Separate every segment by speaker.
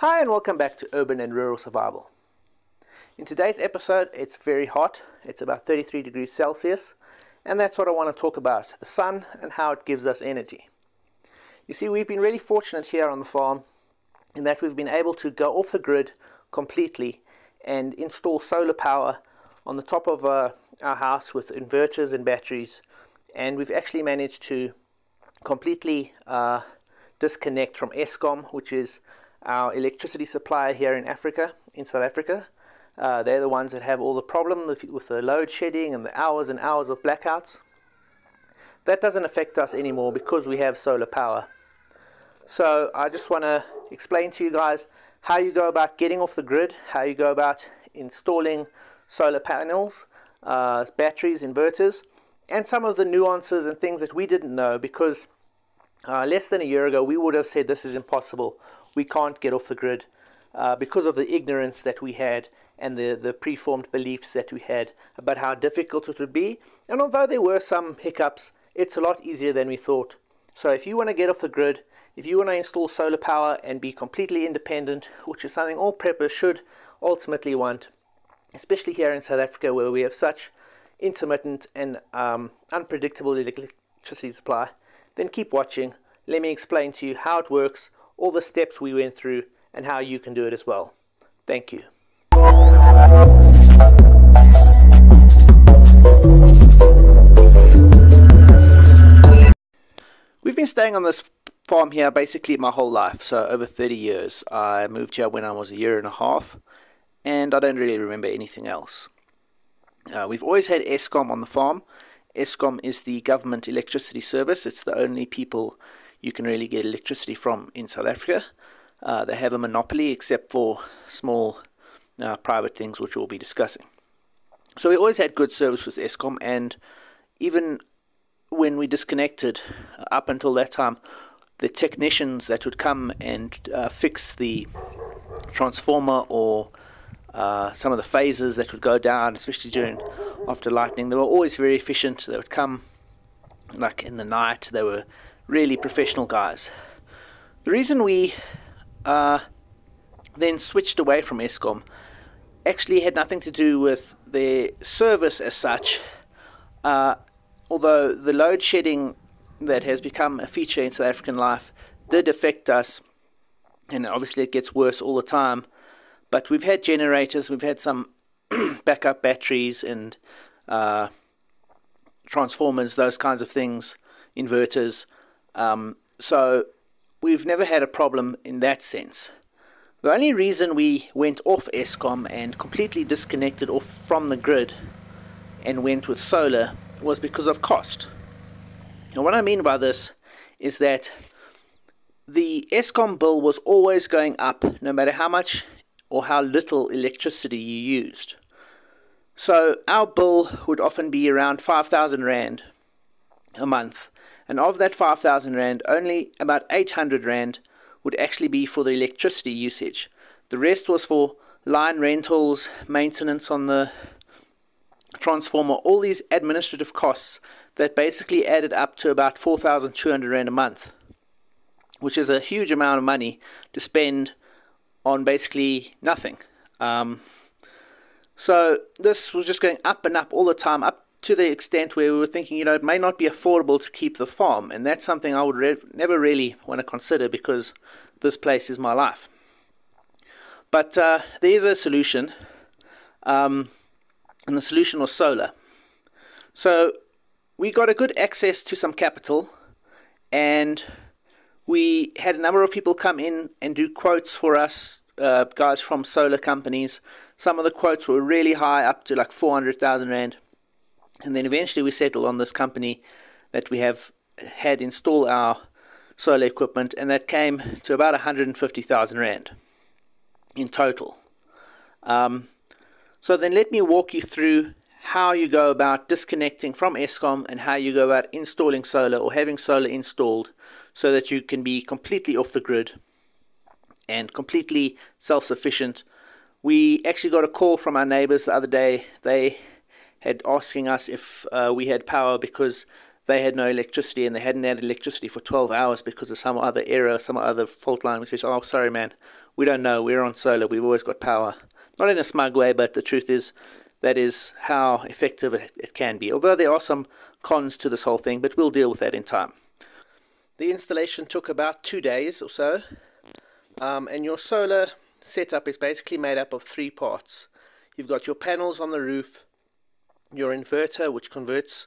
Speaker 1: Hi, and welcome back to Urban and Rural Survival. In today's episode, it's very hot, it's about 33 degrees Celsius, and that's what I want to talk about the sun and how it gives us energy. You see, we've been really fortunate here on the farm in that we've been able to go off the grid completely and install solar power on the top of uh, our house with inverters and batteries, and we've actually managed to completely uh, disconnect from Eskom, which is our electricity supplier here in Africa, in South Africa. Uh, they're the ones that have all the problem with the load shedding and the hours and hours of blackouts. That doesn't affect us anymore because we have solar power. So I just want to explain to you guys how you go about getting off the grid, how you go about installing solar panels, uh, batteries, inverters, and some of the nuances and things that we didn't know because uh, less than a year ago we would have said this is impossible we can't get off the grid uh, because of the ignorance that we had and the, the preformed beliefs that we had about how difficult it would be. And although there were some hiccups, it's a lot easier than we thought. So if you want to get off the grid, if you want to install solar power and be completely independent, which is something all preppers should ultimately want, especially here in South Africa where we have such intermittent and um, unpredictable electricity supply, then keep watching. Let me explain to you how it works, all the steps we went through, and how you can do it as well. Thank you. We've been staying on this farm here basically my whole life, so over 30 years. I moved here when I was a year and a half, and I don't really remember anything else. Uh, we've always had Eskom on the farm. Eskom is the government electricity service. It's the only people you can really get electricity from in South Africa. Uh, they have a monopoly except for small uh, private things, which we'll be discussing. So we always had good service with Eskom, and even when we disconnected, uh, up until that time, the technicians that would come and uh, fix the transformer or uh, some of the phases that would go down, especially during after lightning, they were always very efficient. They would come like in the night. They were really professional guys. The reason we uh, then switched away from Eskom actually had nothing to do with their service as such, uh, although the load shedding that has become a feature in South African life did affect us, and obviously it gets worse all the time. But we've had generators, we've had some backup batteries and uh, transformers, those kinds of things, inverters. Um, so we've never had a problem in that sense. The only reason we went off Eskom and completely disconnected off from the grid and went with solar was because of cost. And what I mean by this is that the Eskom bill was always going up no matter how much or how little electricity you used. So our bill would often be around 5,000 Rand a month and of that 5,000 Rand, only about 800 Rand would actually be for the electricity usage. The rest was for line rentals, maintenance on the transformer, all these administrative costs that basically added up to about 4,200 Rand a month, which is a huge amount of money to spend on basically nothing. Um, so this was just going up and up all the time, up to the extent where we were thinking, you know, it may not be affordable to keep the farm, and that's something I would re- never really want to consider because this place is my life. But uh, there is a solution, um, and the solution was solar. So we got a good access to some capital, and we had a number of people come in and do quotes for us, uh, guys from solar companies. Some of the quotes were really high, up to like 400,000 Rand. And then eventually we settled on this company that we have had install our solar equipment, and that came to about 150,000 Rand in total. Um, so then let me walk you through how you go about disconnecting from Eskom and how you go about installing solar or having solar installed so that you can be completely off the grid and completely self-sufficient. We actually got a call from our neighbors the other day. They had asking us if uh, we had power because they had no electricity and they hadn't had electricity for 12 hours because of some other error, some other fault line. We said, oh, sorry, man, we don't know. We're on solar. We've always got power. Not in a smug way, but the truth is that is how effective it, it can be. Although there are some cons to this whole thing, but we'll deal with that in time. The installation took about two days or so, um, and your solar setup is basically made up of three parts. You've got your panels on the roof, your inverter, which converts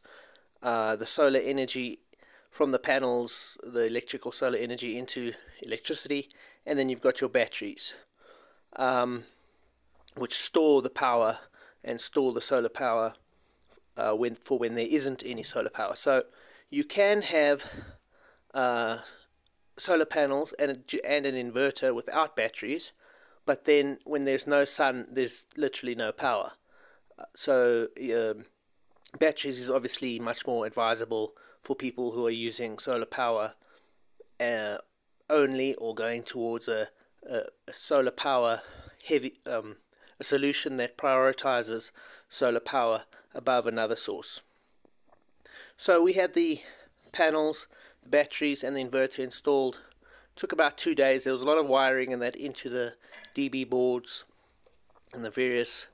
Speaker 1: uh, the solar energy from the panels, the electrical solar energy into electricity, and then you've got your batteries, um, which store the power and store the solar power uh, when for when there isn't any solar power. So you can have uh, solar panels and a, and an inverter without batteries, but then when there's no sun, there's literally no power. So um, batteries is obviously much more advisable for people who are using solar power uh, only or going towards a, a, a solar power heavy um, a solution that prioritizes solar power above another source. So we had the panels, the batteries and the inverter installed. Took about two days. There was a lot of wiring and that into the DB boards and the various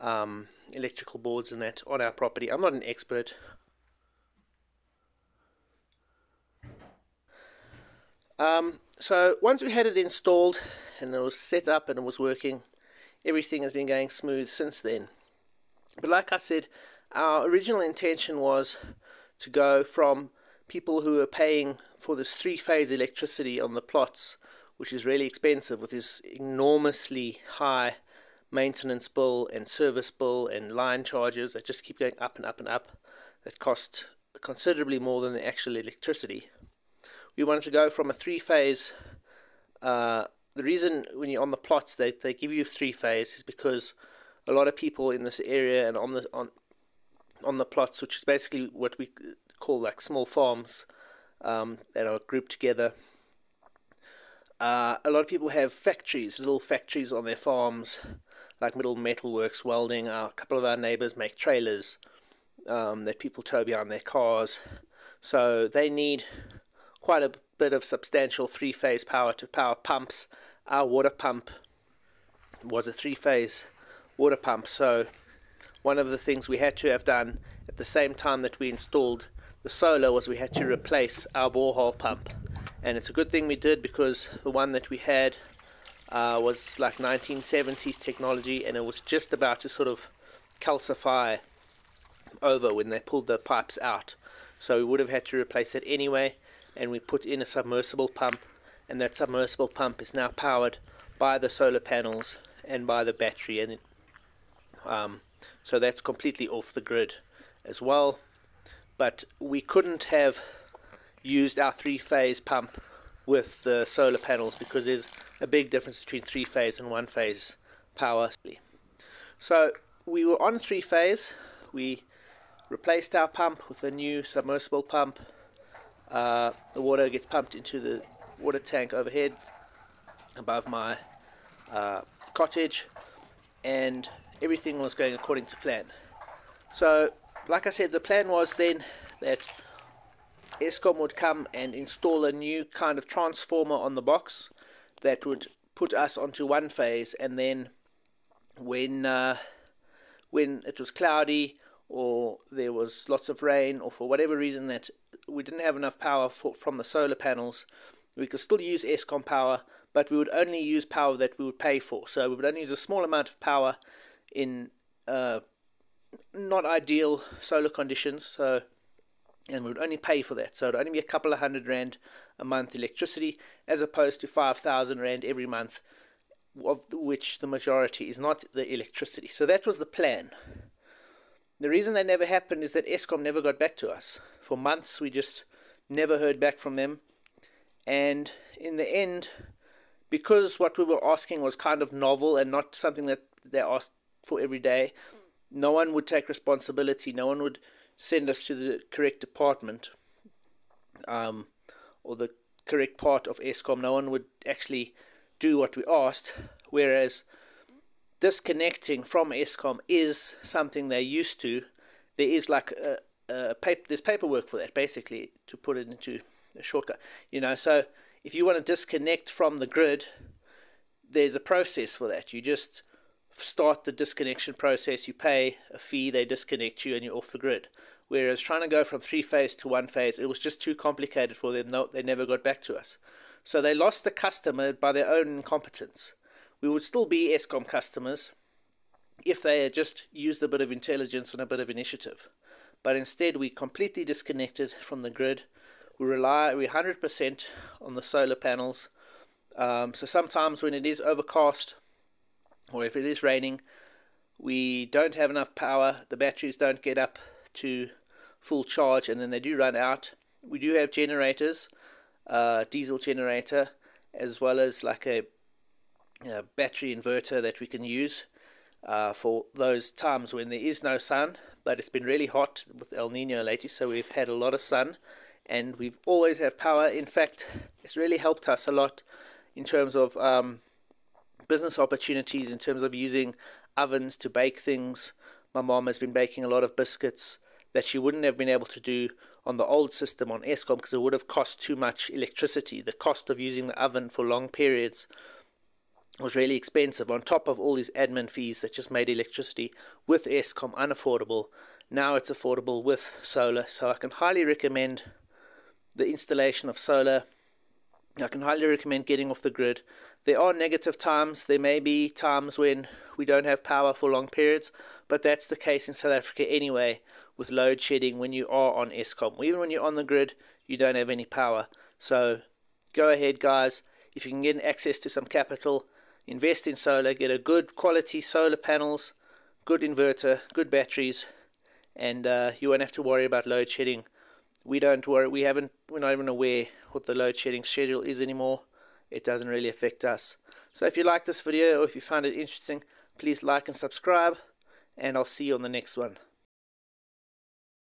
Speaker 1: um, electrical boards and that on our property. I'm not an expert. Um, so once we had it installed and it was set up and it was working, everything has been going smooth since then. But like I said, our original intention was to go from people who are paying for this three-phase electricity on the plots, which is really expensive with this enormously high maintenance bill and service bill and line charges that just keep going up and up and up that cost considerably more than the actual electricity. We wanted to go from a three phase. Uh, the reason when you're on the plots they, they give you three phase is because a lot of people in this area and on the on on the plots, which is basically what we call like small farms um, that are grouped together. Uh, a lot of people have factories, little factories on their farms like Middle Metalworks Welding. Uh, a couple of our neighbors make trailers um, that people tow behind their cars. So they need quite a bit of substantial three phase power to power pumps. Our water pump was a three phase water pump. So one of the things we had to have done at the same time that we installed the solar was we had to replace our borehole pump. And it's a good thing we did because the one that we had uh, was like 1970s technology and it was just about to sort of calcify over when they pulled the pipes out. So we would have had to replace it anyway and we put in a submersible pump and that submersible pump is now powered by the solar panels and by the battery and it, um, so that's completely off the grid as well but we couldn't have used our three phase pump with the solar panels because there's a big difference between three phase and one phase power. So we were on three phase. We replaced our pump with a new submersible pump. Uh, the water gets pumped into the water tank overhead above my uh, cottage, and everything was going according to plan. So, like I said, the plan was then that Eskom would come and install a new kind of transformer on the box that would put us onto one phase and then when uh, when it was cloudy or there was lots of rain or for whatever reason that we didn't have enough power for, from the solar panels we could still use Eskom power but we would only use power that we would pay for. So we would only use a small amount of power in uh, not ideal solar conditions. So and we would only pay for that. So it would only be a couple of hundred rand a month electricity, as opposed to five thousand rand every month, of which the majority is not the electricity. So that was the plan. The reason that never happened is that Eskom never got back to us. For months, we just never heard back from them. And in the end, because what we were asking was kind of novel and not something that they asked for every day, no one would take responsibility. No one would send us to the correct department um, or the correct part of Eskom. No one would actually do what we asked, whereas disconnecting from Eskom is something they're used to. There is like a, uh, paper, there's paperwork for that, basically, to put it into a shortcut. You know, so if you want to disconnect from the grid, there's a process for that. You just start the disconnection process, you pay a fee, they disconnect you, and you're off the grid. Whereas trying to go from three phase to one phase, it was just too complicated for them. They never got back to us. So they lost the customer by their own incompetence. We would still be Eskom customers if they had just used a bit of intelligence and a bit of initiative. But instead, we completely disconnected from the grid. We rely we 100% on the solar panels. Um, so sometimes when it is overcast or if it is raining, we don't have enough power. The batteries don't get up to full charge and then they do run out. We do have generators, uh, diesel generator, as well as like a battery inverter that we can use uh, for those times when there is no sun. But it's been really hot with El Nino lately, so we've had a lot of sun and we've always have power. In fact, it's really helped us a lot in terms of um, business opportunities, in terms of using ovens to bake things. My mom has been baking a lot of biscuits that she wouldn't have been able to do on the old system on Eskom because it would have cost too much electricity. The cost of using the oven for long periods was really expensive on top of all these admin fees that just made electricity with Eskom unaffordable. Now it's affordable with solar, so I can highly recommend the installation of solar. I can highly recommend getting off the grid. There are negative times. There may be times when we don't have power for long periods, but that's the case in South Africa anyway with load shedding when you are on Eskom. Even when you're on the grid, you don't have any power. So go ahead, guys. If you can get access to some capital, invest in solar, get a good quality solar panels, good inverter, good batteries, and uh, you won't have to worry about load shedding. We don't worry. We haven't. We're not even aware what the load shedding schedule is anymore. It doesn't really affect us. So if you like this video or if you found it interesting, please like and subscribe, and I'll see you on the next one.